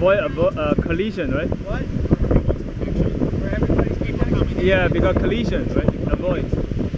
avoid a uh, collision, right? What? Yeah, because collision, right? Avoid.